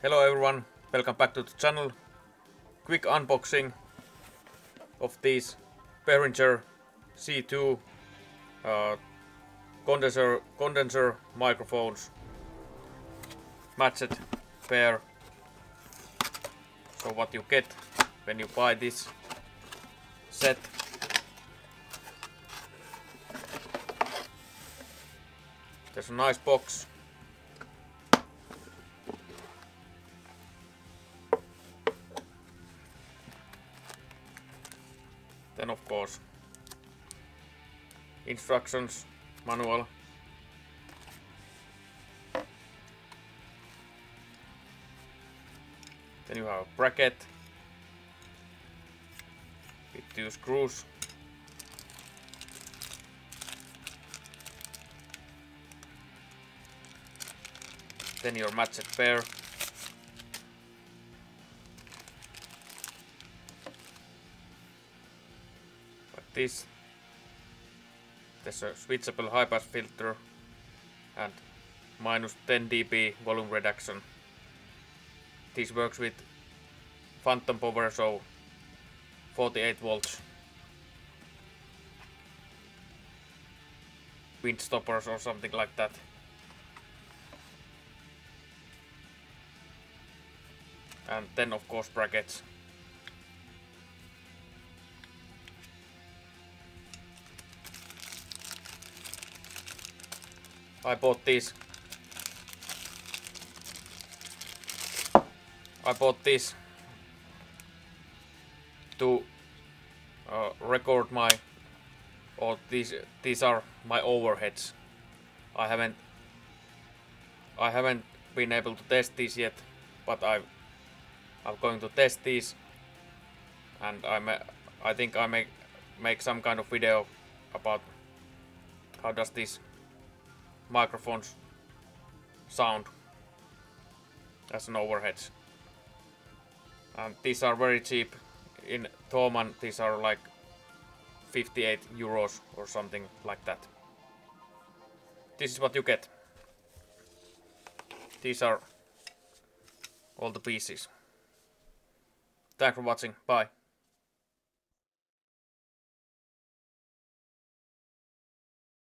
Hello everyone, welcome back to the channel. Quick unboxing of these Behringer C2 uh, condenser, condenser microphones. Matched pair. So what you get when you buy this set. There's a nice box Then of course instructions manual. Then you have a bracket with two screws. Then your matched pair this. There's a uh, switchable high pass filter and minus 10 dB volume reduction. This works with phantom power so 48 volts. Wind stoppers or something like that. And then of course brackets. I bought these. I bought this to uh, record my or these these are my overheads. I haven't I haven't been able to test these yet, but I I'm going to test these and I may, I think I make make some kind of video about how does this microphones sound as an overhead. And these are very cheap. In Thomann these are like 58 euros or something like that. This is what you get. These are all the pieces. Thanks for watching. Bye.